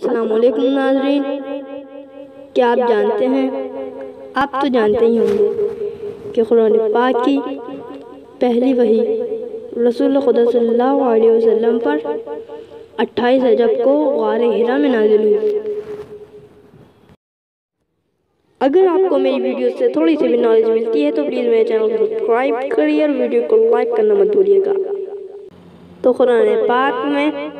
असलकुम नाजरीन। क्या आप जानते हैं? आप तो जानते ही होंगे कि कुरान पाक की पहली वही रसूल खुदा सल्लल्लाहु अलैहि वसल्लम पर 28 रजब को गार हिरा में नाजिल हुई। अगर आपको मेरी वीडियो से थोड़ी सी भी नॉलेज मिलती है तो प्लीज़ मेरे चैनल को सब्सक्राइब करिए और वीडियो को लाइक करना मत भूलिएगा। तो कुरान पाक में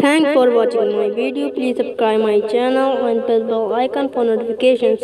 Thank for watching my video please subscribe my channel for notifications.